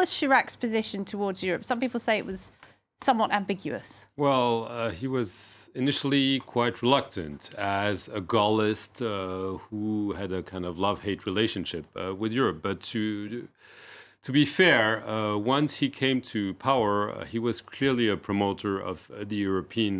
was Chirac's position towards Europe? Some people say it was somewhat ambiguous. Well, uh, he was initially quite reluctant as a Gaullist uh, who had a kind of love hate relationship uh, with Europe. But to, to be fair, uh, once he came to power, uh, he was clearly a promoter of uh, the European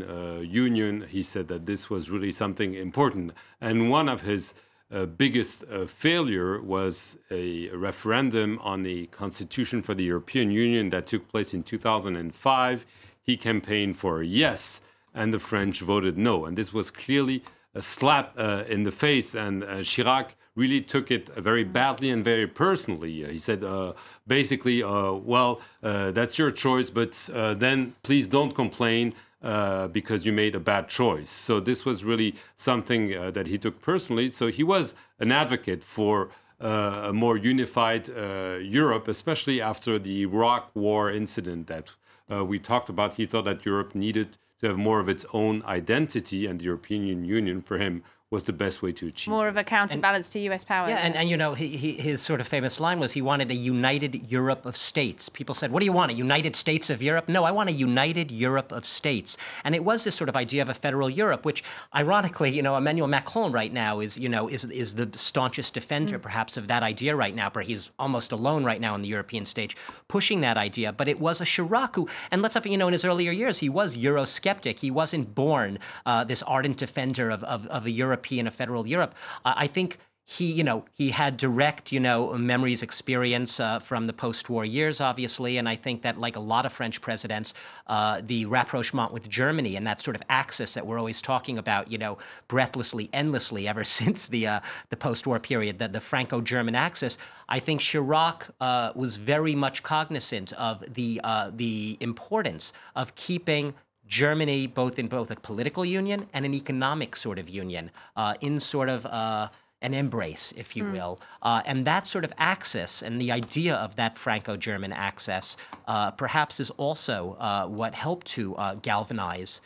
Union. He said that this was really something important. And one of his uh, biggest uh, failure was a, referendum on the constitution for the European Union that took place in 2005. He campaigned for yes, and the French voted no. And this was clearly a slap uh, in the face. And uh, Chirac really took it very badly and very personally. he said, uh, basically, uh, well, that's your choice, but then please don't complain uh, because you made a bad choice. So this was really something uh, that he took personally. So he was an advocate for uh, a more unified uh, Europe, especially after the Iraq War incident that uh, we talked about. He thought that Europe needed to have more of its own identity, and the European Union for him was the best way to achieve more of a counterbalance and, to U.S. power. Yeah, and, and you know, he, he, his sort of famous line was he wanted a united Europe of states. People said, "What do you want? A United States of Europe?" No, I want a united Europe of states. And it was this sort of idea of a federal Europe, which, ironically, you know, Emmanuel Macron right now is, you know, is is the staunchest defender, mm. perhaps, of that idea right now. But he's almost alone right now on the European stage, pushing that idea. But it was a Chirac who, and let's have you know, in his earlier years, he was Eurosceptic. He wasn't born uh, this ardent defender of, of, of a Europe European, a federal Europe. I think he, you know, he had direct, you know, memories, experience uh, from the post-war years, obviously, and I think that, like a lot of French presidents, uh, the rapprochement with Germany and that sort of axis that we're always talking about, you know, breathlessly, endlessly, ever since the uh, the post-war period, the, the Franco-German axis. I think Chirac uh, was very much cognizant of the uh, the importance of keeping Germany, both in both a political union and an economic sort of union, uh, in sort of uh, an embrace, if you mm. will. Uh, and that sort of axis and the idea of that Franco German axis uh, perhaps is also uh, what helped to uh, galvanize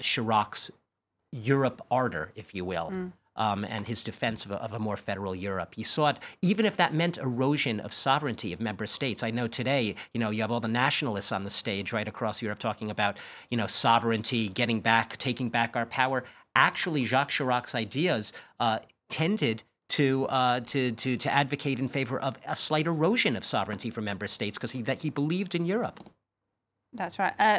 Chirac's Europe ardor, if you will. Mm um, and his defense of a, of a, more federal Europe. He saw it, even if that meant erosion of sovereignty of member states. I know today, you know, you have all the nationalists on the stage right across Europe talking about, you know, sovereignty, getting back, taking back our power. Actually, Jacques Chirac's ideas uh, tended to, uh, to, to, to advocate in favor of a slight erosion of sovereignty for member states because he, that he believed in Europe. That's right. Uh